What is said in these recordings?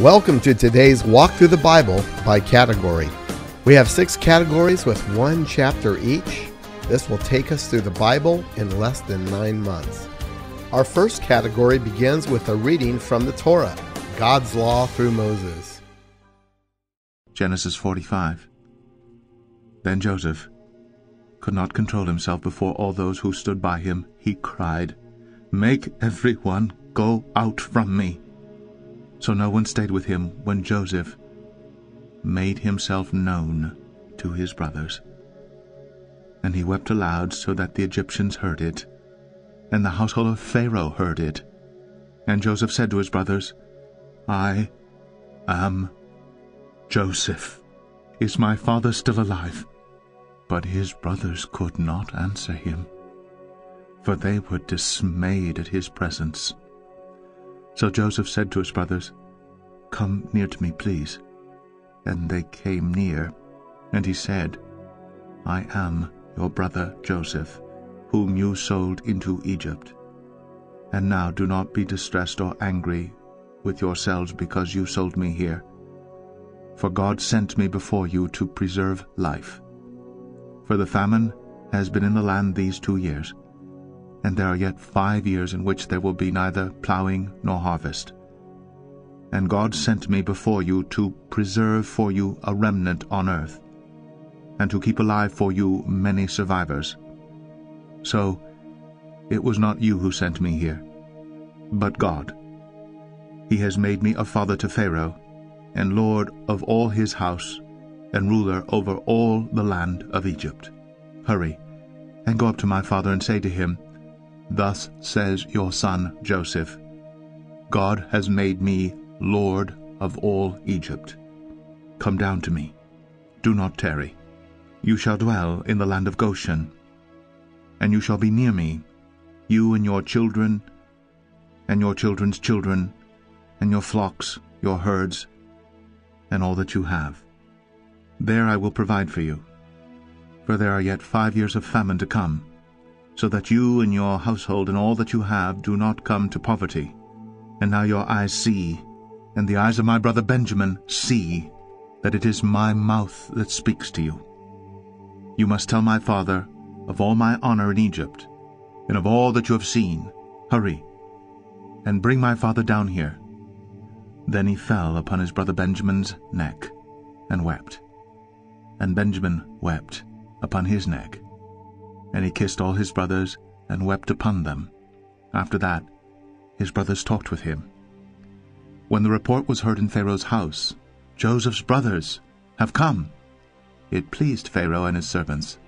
Welcome to today's Walk Through the Bible by category. We have six categories with one chapter each. This will take us through the Bible in less than nine months. Our first category begins with a reading from the Torah, God's Law through Moses. Genesis 45. Then Joseph could not control himself before all those who stood by him. He cried, Make everyone go out from me. So no one stayed with him when Joseph made himself known to his brothers. And he wept aloud so that the Egyptians heard it, and the household of Pharaoh heard it. And Joseph said to his brothers, I am Joseph. Is my father still alive? But his brothers could not answer him, for they were dismayed at his presence. So Joseph said to his brothers, Come near to me, please. And they came near, and he said, I am your brother Joseph, whom you sold into Egypt. And now do not be distressed or angry with yourselves because you sold me here. For God sent me before you to preserve life. For the famine has been in the land these two years, and there are yet five years in which there will be neither plowing nor harvest. And God sent me before you to preserve for you a remnant on earth, and to keep alive for you many survivors. So it was not you who sent me here, but God. He has made me a father to Pharaoh, and lord of all his house, and ruler over all the land of Egypt. Hurry, and go up to my father and say to him, Thus says your son Joseph, God has made me Lord of all Egypt. Come down to me. Do not tarry. You shall dwell in the land of Goshen, and you shall be near me, you and your children, and your children's children, and your flocks, your herds, and all that you have. There I will provide for you. For there are yet five years of famine to come, so that you and your household and all that you have do not come to poverty. And now your eyes see, and the eyes of my brother Benjamin see, that it is my mouth that speaks to you. You must tell my father of all my honor in Egypt, and of all that you have seen. Hurry, and bring my father down here. Then he fell upon his brother Benjamin's neck, and wept. And Benjamin wept upon his neck. And he kissed all his brothers, and wept upon them. After that, his brothers talked with him. When the report was heard in Pharaoh's house, Joseph's brothers have come. It pleased Pharaoh and his servants.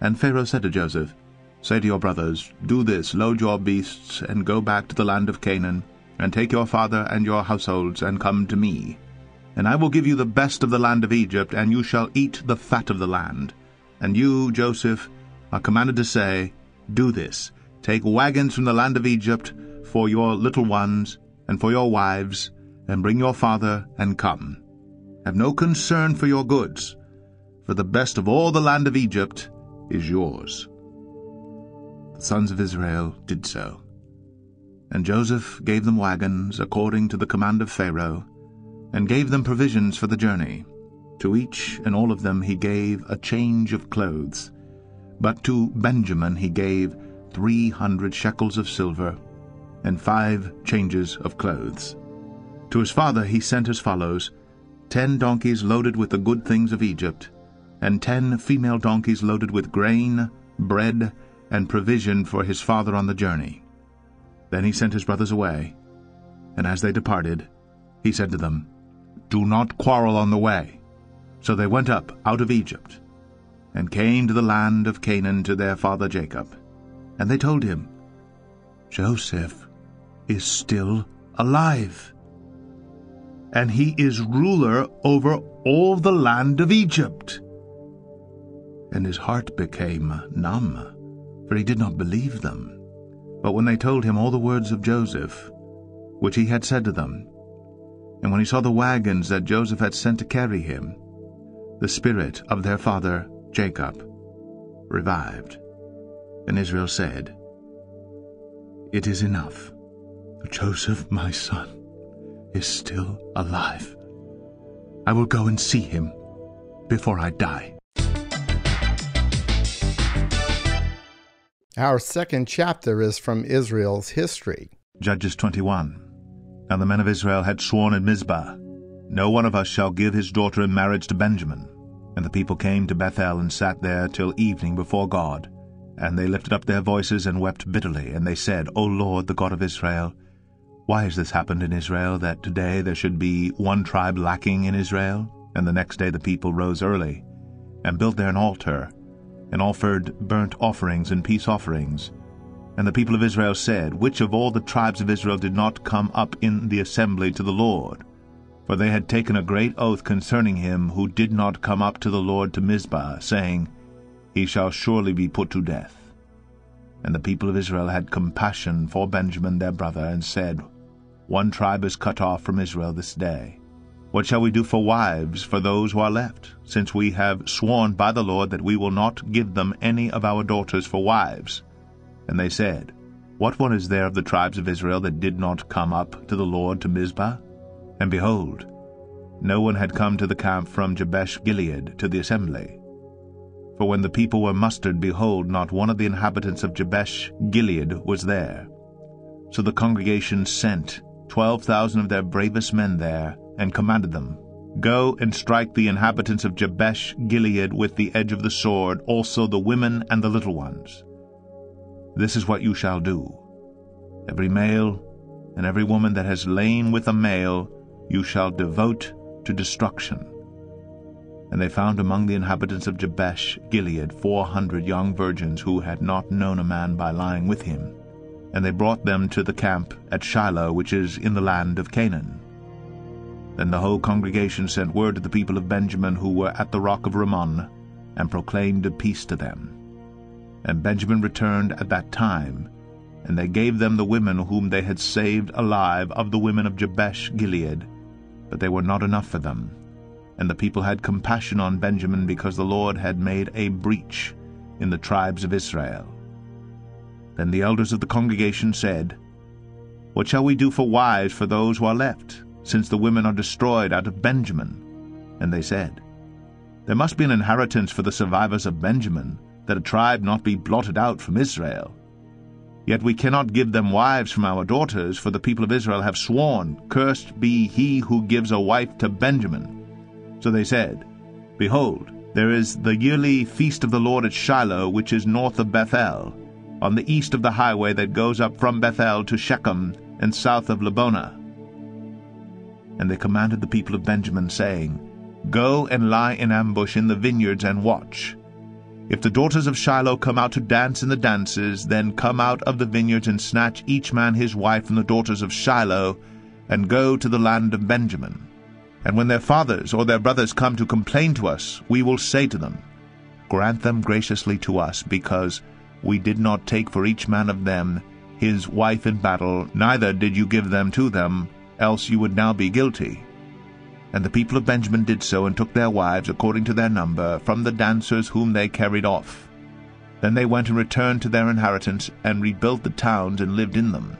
And Pharaoh said to Joseph, Say to your brothers, Do this, load your beasts, and go back to the land of Canaan, and take your father and your households, and come to me. And I will give you the best of the land of Egypt, and you shall eat the fat of the land. And you, Joseph, are commanded to say, Do this, take wagons from the land of Egypt for your little ones, and for your wives, and bring your father, and come. Have no concern for your goods, for the best of all the land of Egypt is yours. The sons of Israel did so. And Joseph gave them wagons according to the command of Pharaoh, and gave them provisions for the journey. To each and all of them he gave a change of clothes. But to Benjamin he gave three hundred shekels of silver, and five changes of clothes. To his father he sent as follows ten donkeys loaded with the good things of Egypt, and ten female donkeys loaded with grain, bread, and provision for his father on the journey. Then he sent his brothers away, and as they departed, he said to them, Do not quarrel on the way. So they went up out of Egypt, and came to the land of Canaan to their father Jacob. And they told him, Joseph is still alive, and he is ruler over all the land of Egypt. And his heart became numb, for he did not believe them. But when they told him all the words of Joseph, which he had said to them, and when he saw the wagons that Joseph had sent to carry him, the spirit of their father Jacob revived. And Israel said, It is enough. Joseph, my son, is still alive. I will go and see him before I die. Our second chapter is from Israel's history. Judges 21. Now the men of Israel had sworn at Mizpah, No one of us shall give his daughter in marriage to Benjamin. And the people came to Bethel and sat there till evening before God. And they lifted up their voices and wept bitterly, and they said, O Lord, the God of Israel, why has this happened in Israel, that today there should be one tribe lacking in Israel? And the next day the people rose early, and built there an altar, and offered burnt offerings and peace offerings. And the people of Israel said, Which of all the tribes of Israel did not come up in the assembly to the Lord? For they had taken a great oath concerning him who did not come up to the Lord to Mizpah, saying, He shall surely be put to death. And the people of Israel had compassion for Benjamin their brother, and said, One tribe is cut off from Israel this day. What shall we do for wives for those who are left, since we have sworn by the Lord that we will not give them any of our daughters for wives? And they said, What one is there of the tribes of Israel that did not come up to the Lord to Mizpah? And behold, no one had come to the camp from Jabesh Gilead to the assembly. For when the people were mustered, behold, not one of the inhabitants of Jabesh Gilead was there. So the congregation sent twelve thousand of their bravest men there, and commanded them, Go and strike the inhabitants of Jabesh Gilead with the edge of the sword, also the women and the little ones. This is what you shall do. Every male and every woman that has lain with a male you shall devote to destruction. And they found among the inhabitants of Jabesh Gilead four hundred young virgins who had not known a man by lying with him. And they brought them to the camp at Shiloh, which is in the land of Canaan. Then the whole congregation sent word to the people of Benjamin who were at the rock of Rimmon, and proclaimed a peace to them. And Benjamin returned at that time, and they gave them the women whom they had saved alive of the women of Jabesh Gilead, but they were not enough for them. And the people had compassion on Benjamin because the Lord had made a breach in the tribes of Israel. Then the elders of the congregation said, What shall we do for wives for those who are left? since the women are destroyed out of Benjamin. And they said, There must be an inheritance for the survivors of Benjamin, that a tribe not be blotted out from Israel. Yet we cannot give them wives from our daughters, for the people of Israel have sworn, Cursed be he who gives a wife to Benjamin. So they said, Behold, there is the yearly feast of the Lord at Shiloh, which is north of Bethel, on the east of the highway that goes up from Bethel to Shechem, and south of Lebonah. And they commanded the people of Benjamin, saying, Go and lie in ambush in the vineyards and watch. If the daughters of Shiloh come out to dance in the dances, then come out of the vineyards and snatch each man his wife from the daughters of Shiloh, and go to the land of Benjamin. And when their fathers or their brothers come to complain to us, we will say to them, Grant them graciously to us, because we did not take for each man of them his wife in battle, neither did you give them to them, else you would now be guilty. And the people of Benjamin did so, and took their wives according to their number from the dancers whom they carried off. Then they went and returned to their inheritance, and rebuilt the towns and lived in them.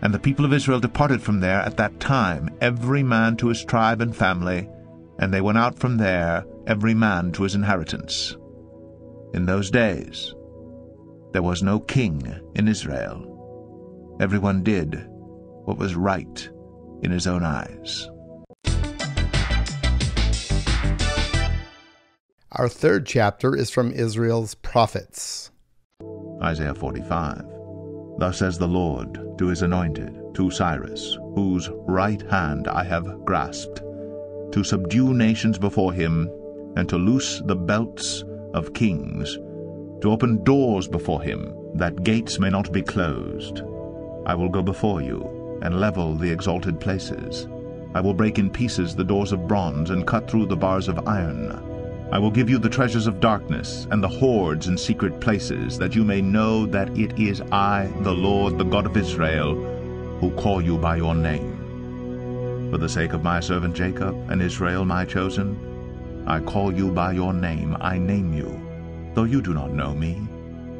And the people of Israel departed from there at that time, every man to his tribe and family, and they went out from there, every man to his inheritance. In those days there was no king in Israel. Everyone did what was right in his own eyes. Our third chapter is from Israel's prophets. Isaiah 45. Thus says the Lord to his anointed, to Cyrus, whose right hand I have grasped, to subdue nations before him, and to loose the belts of kings, to open doors before him, that gates may not be closed. I will go before you, and level the exalted places. I will break in pieces the doors of bronze and cut through the bars of iron. I will give you the treasures of darkness and the hoards in secret places, that you may know that it is I, the Lord, the God of Israel, who call you by your name. For the sake of my servant Jacob and Israel, my chosen, I call you by your name, I name you, though you do not know me.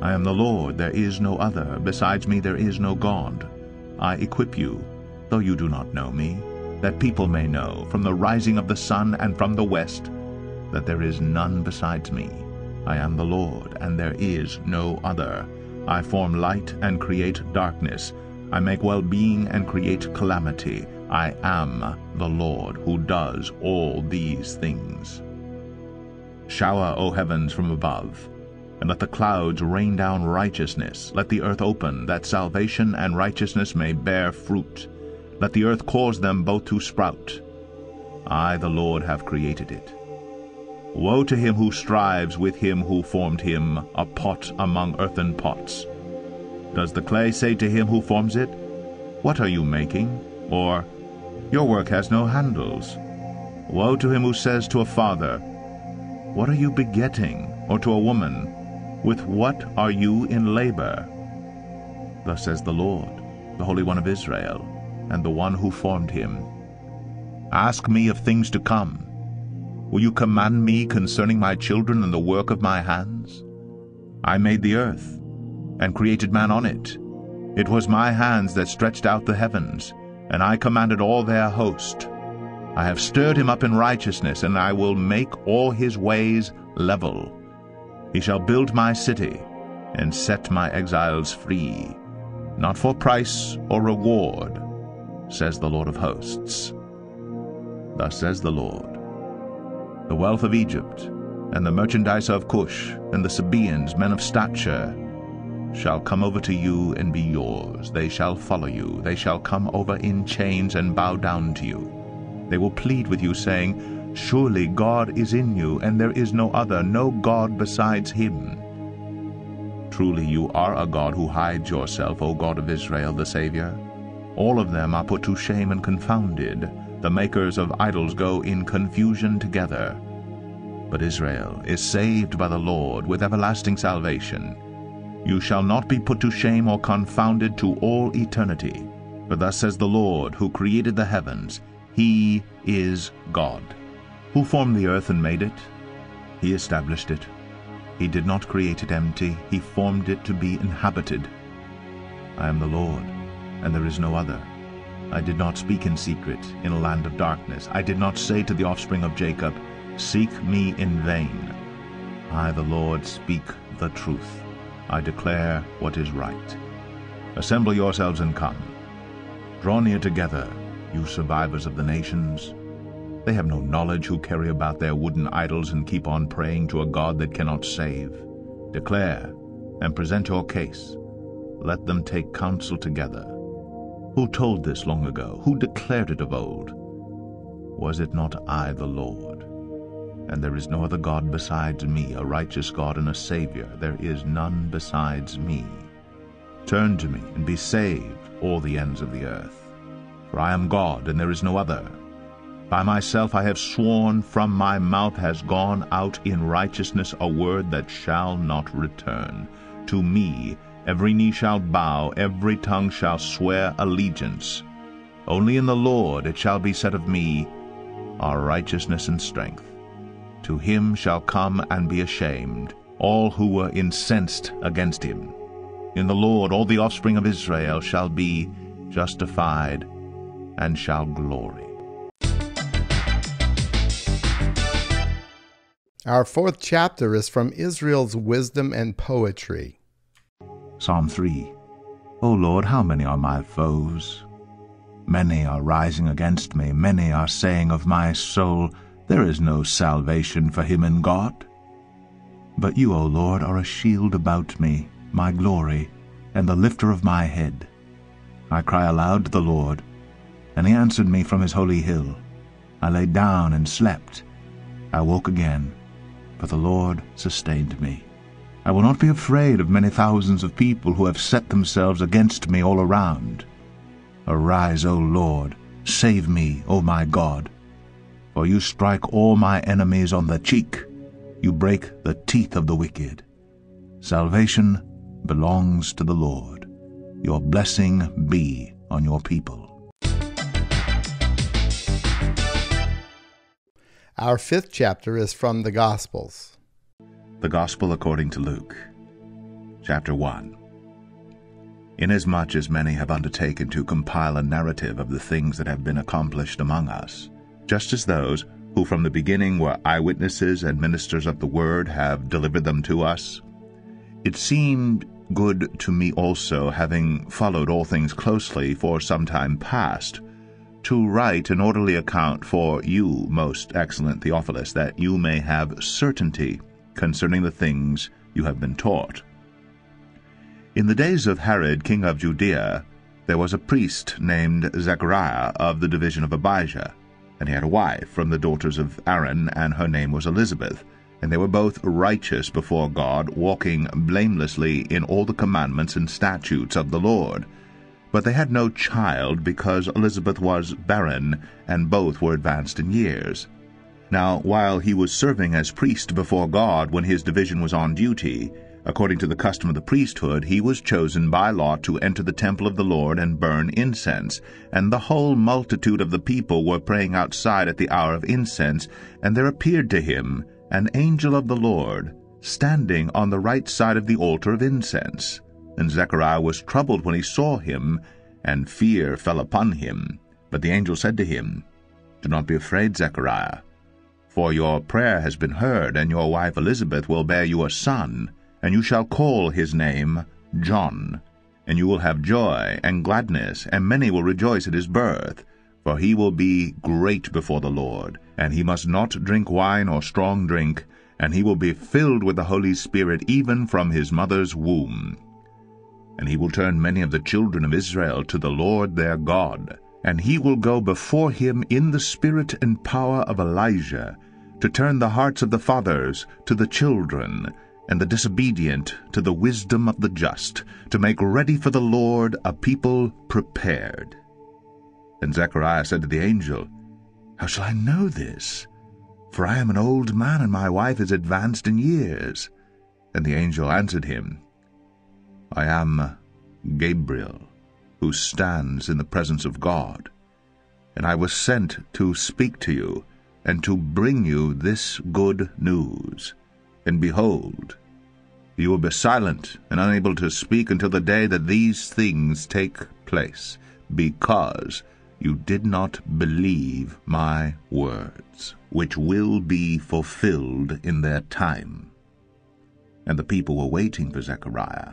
I am the Lord, there is no other. Besides me there is no God. I equip you, though you do not know me, that people may know from the rising of the sun and from the west that there is none besides me. I am the Lord, and there is no other. I form light and create darkness. I make well-being and create calamity. I am the Lord who does all these things. Shower, O heavens, from above, and let the clouds rain down righteousness. Let the earth open, that salvation and righteousness may bear fruit. Let the earth cause them both to sprout. I, the Lord, have created it. Woe to him who strives with him who formed him, a pot among earthen pots. Does the clay say to him who forms it, What are you making? Or, Your work has no handles. Woe to him who says to a father, What are you begetting? Or to a woman, With what are you in labor? Thus says the Lord, the Holy One of Israel, and the one who formed him. Ask me of things to come Will you command me concerning my children and the work of my hands? I made the earth, and created man on it. It was my hands that stretched out the heavens, and I commanded all their host. I have stirred him up in righteousness, and I will make all his ways level. He shall build my city, and set my exiles free, not for price or reward, says the Lord of hosts. Thus says the Lord the wealth of Egypt, and the merchandise of Cush, and the Sabaeans, men of stature, shall come over to you and be yours. They shall follow you. They shall come over in chains and bow down to you. They will plead with you, saying, Surely God is in you, and there is no other, no God besides him. Truly you are a God who hides yourself, O God of Israel, the Saviour. All of them are put to shame and confounded. The makers of idols go in confusion together. But Israel is saved by the Lord with everlasting salvation. You shall not be put to shame or confounded to all eternity. For thus says the Lord, who created the heavens, He is God. Who formed the earth and made it? He established it. He did not create it empty, He formed it to be inhabited. I am the Lord, and there is no other. I did not speak in secret in a land of darkness. I did not say to the offspring of Jacob, Seek me in vain. I, the Lord, speak the truth. I declare what is right. Assemble yourselves and come. Draw near together, you survivors of the nations. They have no knowledge who carry about their wooden idols and keep on praying to a God that cannot save. Declare and present your case. Let them take counsel together. Who told this long ago? Who declared it of old? Was it not I, the Lord? And there is no other God besides me, a righteous God and a Savior. There is none besides me. Turn to me and be saved, all the ends of the earth. For I am God, and there is no other. By myself I have sworn, from my mouth has gone out in righteousness a word that shall not return. To me Every knee shall bow, every tongue shall swear allegiance. Only in the Lord it shall be said of me, Our righteousness and strength. To him shall come and be ashamed all who were incensed against him. In the Lord all the offspring of Israel shall be justified and shall glory. Our fourth chapter is from Israel's wisdom and poetry. Psalm 3 O Lord, how many are my foes? Many are rising against me, many are saying of my soul, There is no salvation for him in God. But you, O Lord, are a shield about me, my glory, and the lifter of my head. I cry aloud to the Lord, and he answered me from his holy hill. I lay down and slept. I woke again, for the Lord sustained me. I will not be afraid of many thousands of people who have set themselves against me all around. Arise, O Lord, save me, O my God. For you strike all my enemies on the cheek, you break the teeth of the wicked. Salvation belongs to the Lord. Your blessing be on your people. Our fifth chapter is from the Gospels. The Gospel according to Luke, chapter 1. inasmuch as many have undertaken to compile a narrative of the things that have been accomplished among us, just as those who from the beginning were eyewitnesses and ministers of the word have delivered them to us. It seemed good to me also, having followed all things closely for some time past, to write an orderly account for you, most excellent Theophilus, that you may have certainty concerning the things you have been taught. In the days of Herod king of Judea, there was a priest named Zechariah of the division of Abijah, and he had a wife from the daughters of Aaron, and her name was Elizabeth. And they were both righteous before God, walking blamelessly in all the commandments and statutes of the Lord. But they had no child, because Elizabeth was barren, and both were advanced in years. Now, while he was serving as priest before God when his division was on duty, according to the custom of the priesthood, he was chosen by lot to enter the temple of the Lord and burn incense. And the whole multitude of the people were praying outside at the hour of incense, and there appeared to him an angel of the Lord, standing on the right side of the altar of incense. And Zechariah was troubled when he saw him, and fear fell upon him. But the angel said to him, Do not be afraid, Zechariah, for your prayer has been heard, and your wife Elizabeth will bear you a son, and you shall call his name John. And you will have joy and gladness, and many will rejoice at his birth. For he will be great before the Lord, and he must not drink wine or strong drink, and he will be filled with the Holy Spirit even from his mother's womb and he will turn many of the children of Israel to the Lord their God. And he will go before him in the spirit and power of Elijah, to turn the hearts of the fathers to the children, and the disobedient to the wisdom of the just, to make ready for the Lord a people prepared. Then Zechariah said to the angel, How shall I know this? For I am an old man, and my wife is advanced in years. And the angel answered him, I am Gabriel, who stands in the presence of God, and I was sent to speak to you and to bring you this good news. And behold, you will be silent and unable to speak until the day that these things take place, because you did not believe my words, which will be fulfilled in their time. And the people were waiting for Zechariah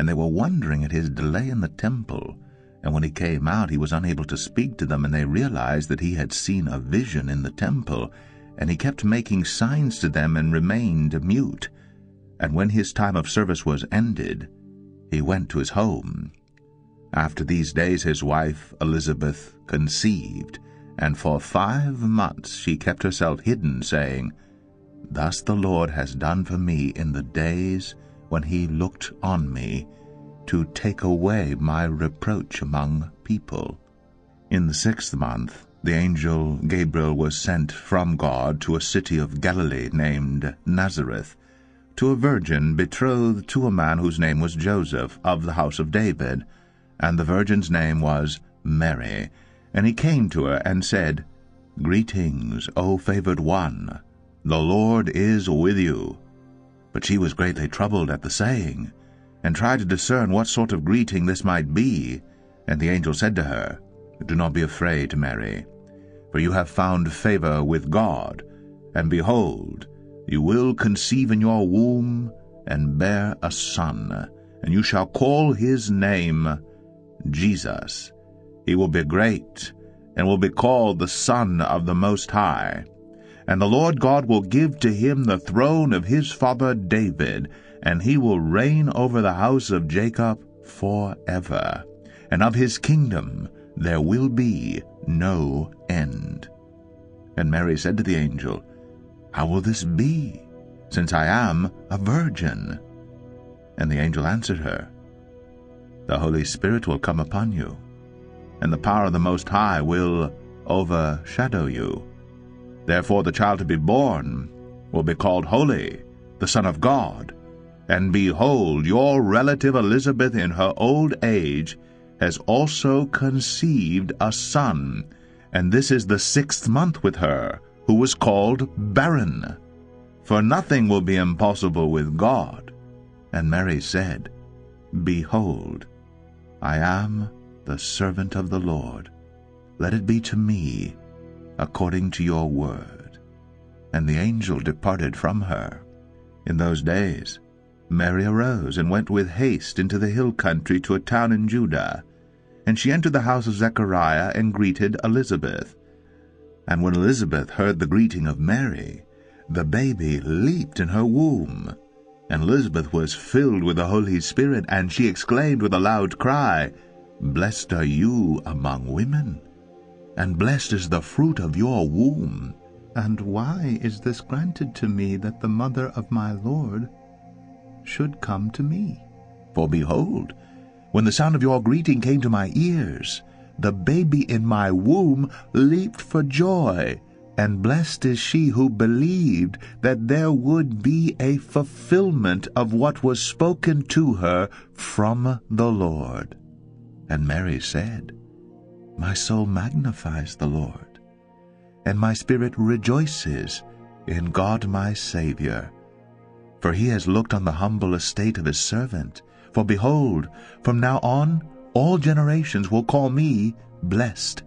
and they were wondering at his delay in the temple. And when he came out, he was unable to speak to them, and they realized that he had seen a vision in the temple. And he kept making signs to them and remained mute. And when his time of service was ended, he went to his home. After these days his wife Elizabeth conceived, and for five months she kept herself hidden, saying, Thus the Lord has done for me in the days when he looked on me to take away my reproach among people. In the sixth month, the angel Gabriel was sent from God to a city of Galilee named Nazareth, to a virgin betrothed to a man whose name was Joseph, of the house of David, and the virgin's name was Mary. And he came to her and said, Greetings, O favored one, the Lord is with you. But she was greatly troubled at the saying, and tried to discern what sort of greeting this might be. And the angel said to her, Do not be afraid, Mary, for you have found favor with God, and behold, you will conceive in your womb and bear a son, and you shall call his name Jesus. He will be great, and will be called the Son of the Most High and the Lord God will give to him the throne of his father David, and he will reign over the house of Jacob forever. And of his kingdom there will be no end. And Mary said to the angel, How will this be, since I am a virgin? And the angel answered her, The Holy Spirit will come upon you, and the power of the Most High will overshadow you. Therefore the child to be born will be called Holy, the Son of God. And behold, your relative Elizabeth in her old age has also conceived a son, and this is the sixth month with her, who was called barren. For nothing will be impossible with God. And Mary said, Behold, I am the servant of the Lord. Let it be to me according to your word. And the angel departed from her. In those days Mary arose and went with haste into the hill country to a town in Judah. And she entered the house of Zechariah and greeted Elizabeth. And when Elizabeth heard the greeting of Mary, the baby leaped in her womb. And Elizabeth was filled with the Holy Spirit, and she exclaimed with a loud cry, Blessed are you among women, and blessed is the fruit of your womb. And why is this granted to me that the mother of my Lord should come to me? For behold, when the sound of your greeting came to my ears, the baby in my womb leaped for joy and blessed is she who believed that there would be a fulfillment of what was spoken to her from the Lord. And Mary said, My soul magnifies the Lord, and my spirit rejoices in God my Saviour. For he has looked on the humble estate of his servant. For behold, from now on all generations will call me blessed.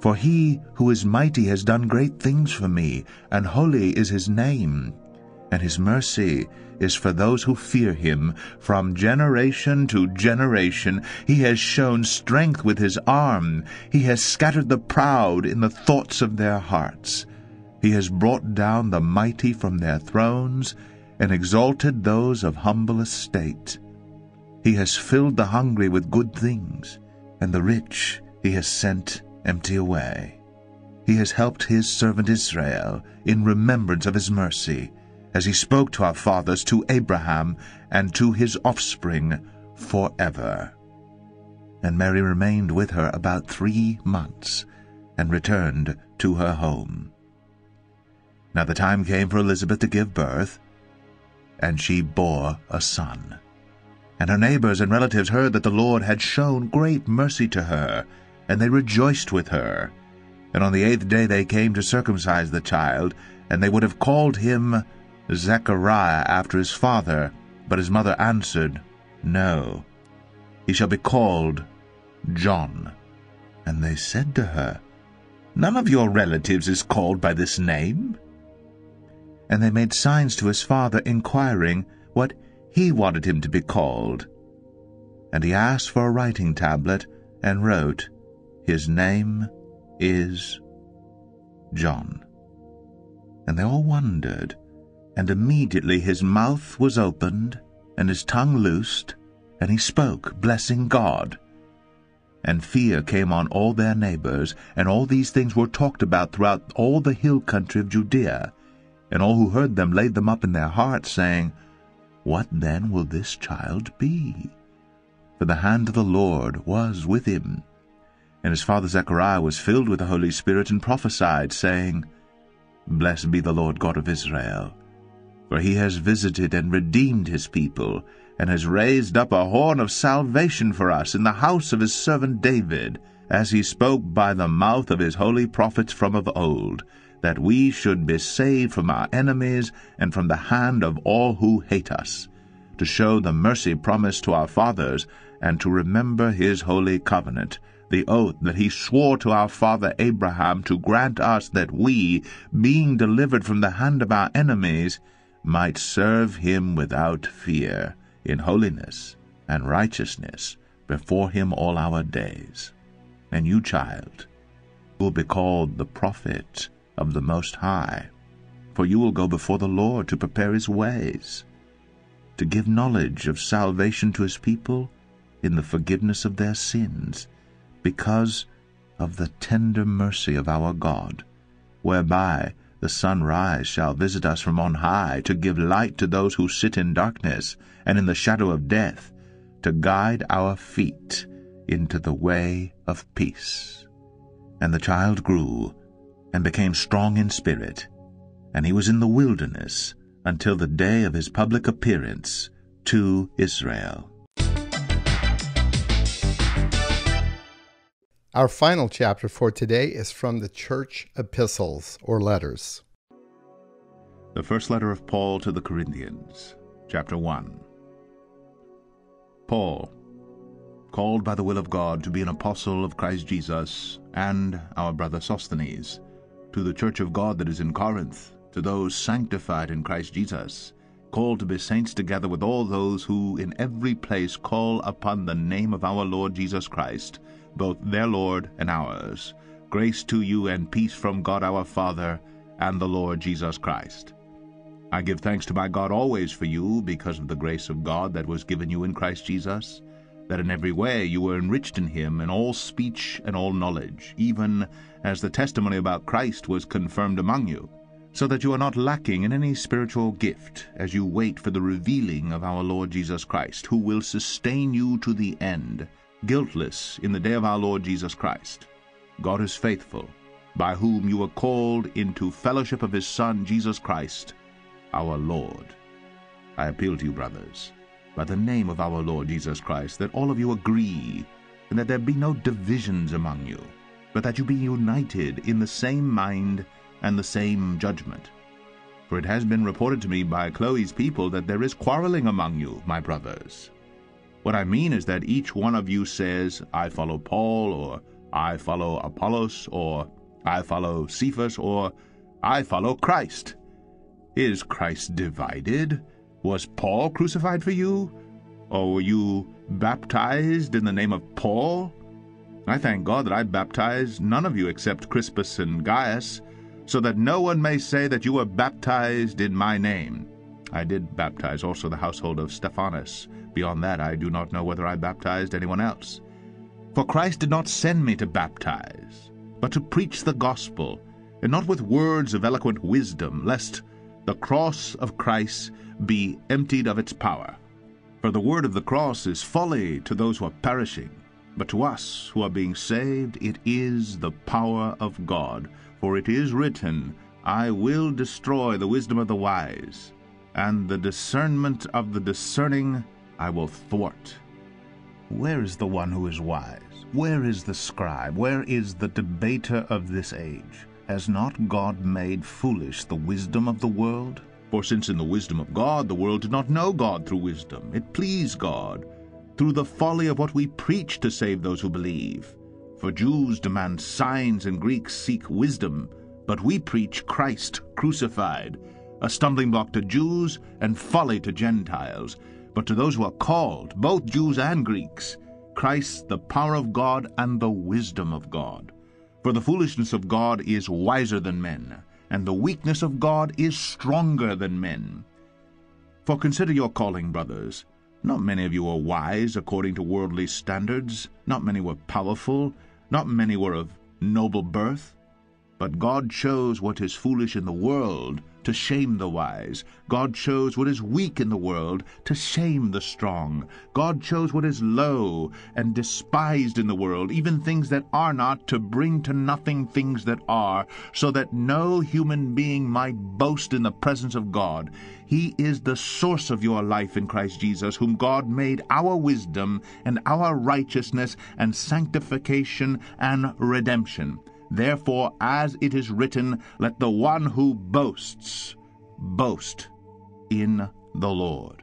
For he who is mighty has done great things for me, and holy is his name. And his mercy is for those who fear him. From generation to generation he has shown strength with his arm. He has scattered the proud in the thoughts of their hearts. He has brought down the mighty from their thrones, and exalted those of humble estate. He has filled the hungry with good things, and the rich he has sent empty away. He has helped his servant Israel in remembrance of his mercy, as he spoke to our fathers, to Abraham, and to his offspring forever. And Mary remained with her about three months, and returned to her home. Now the time came for Elizabeth to give birth, and she bore a son. And her neighbors and relatives heard that the Lord had shown great mercy to her, and they rejoiced with her. And on the eighth day they came to circumcise the child, and they would have called him Zechariah after his father, but his mother answered, No, he shall be called John. And they said to her, None of your relatives is called by this name. And they made signs to his father, inquiring what he wanted him to be called. And he asked for a writing tablet, and wrote, his name is John. And they all wondered, and immediately his mouth was opened, and his tongue loosed, and he spoke, blessing God. And fear came on all their neighbors, and all these things were talked about throughout all the hill country of Judea. And all who heard them laid them up in their hearts, saying, What then will this child be? For the hand of the Lord was with him. And his father Zechariah was filled with the Holy Spirit and prophesied, saying, Blessed be the Lord God of Israel, for he has visited and redeemed his people, and has raised up a horn of salvation for us in the house of his servant David, as he spoke by the mouth of his holy prophets from of old, that we should be saved from our enemies and from the hand of all who hate us, to show the mercy promised to our fathers, and to remember his holy covenant, the oath that he swore to our father Abraham to grant us that we, being delivered from the hand of our enemies, might serve him without fear, in holiness and righteousness, before him all our days. And you, child, will be called the prophet of the Most High, for you will go before the Lord to prepare his ways, to give knowledge of salvation to his people in the forgiveness of their sins, because of the tender mercy of our God, whereby the sunrise shall visit us from on high, to give light to those who sit in darkness and in the shadow of death, to guide our feet into the way of peace. And the child grew, and became strong in spirit, and he was in the wilderness until the day of his public appearance to Israel. Our final chapter for today is from the church epistles or letters. The first letter of Paul to the Corinthians, chapter 1. Paul, called by the will of God to be an apostle of Christ Jesus, and our brother Sosthenes, to the church of God that is in Corinth, to those sanctified in Christ Jesus, called to be saints together with all those who in every place call upon the name of our Lord Jesus Christ, both their Lord and ours. Grace to you and peace from God our Father and the Lord Jesus Christ. I give thanks to my God always for you, because of the grace of God that was given you in Christ Jesus, that in every way you were enriched in him in all speech and all knowledge, even as the testimony about Christ was confirmed among you so that you are not lacking in any spiritual gift as you wait for the revealing of our Lord Jesus Christ, who will sustain you to the end, guiltless in the day of our Lord Jesus Christ. God is faithful, by whom you were called into fellowship of his Son, Jesus Christ, our Lord. I appeal to you, brothers, by the name of our Lord Jesus Christ, that all of you agree, and that there be no divisions among you, but that you be united in the same mind and the same judgment. For it has been reported to me by Chloe's people that there is quarreling among you, my brothers. What I mean is that each one of you says, I follow Paul, or I follow Apollos, or I follow Cephas, or I follow Christ. Is Christ divided? Was Paul crucified for you? Or were you baptized in the name of Paul? I thank God that I baptized none of you except Crispus and Gaius so that no one may say that you were baptized in my name. I did baptize also the household of Stephanas. Beyond that, I do not know whether I baptized anyone else. For Christ did not send me to baptize, but to preach the gospel, and not with words of eloquent wisdom, lest the cross of Christ be emptied of its power. For the word of the cross is folly to those who are perishing, but to us who are being saved it is the power of God. For it is written, I will destroy the wisdom of the wise, and the discernment of the discerning I will thwart. Where is the one who is wise? Where is the scribe? Where is the debater of this age? Has not God made foolish the wisdom of the world? For since in the wisdom of God the world did not know God through wisdom, it pleased God, through the folly of what we preach, to save those who believe. For Jews demand signs and Greeks seek wisdom, but we preach Christ crucified, a stumbling block to Jews and folly to Gentiles. But to those who are called, both Jews and Greeks, Christ the power of God and the wisdom of God. For the foolishness of God is wiser than men, and the weakness of God is stronger than men. For consider your calling, brothers. Not many of you were wise according to worldly standards, not many were powerful, not many were of noble birth, but God chose what is foolish in the world to shame the wise. God chose what is weak in the world to shame the strong. God chose what is low and despised in the world, even things that are not, to bring to nothing things that are, so that no human being might boast in the presence of God. He is the source of your life in Christ Jesus, whom God made our wisdom and our righteousness and sanctification and redemption. Therefore, as it is written, let the one who boasts boast in the Lord.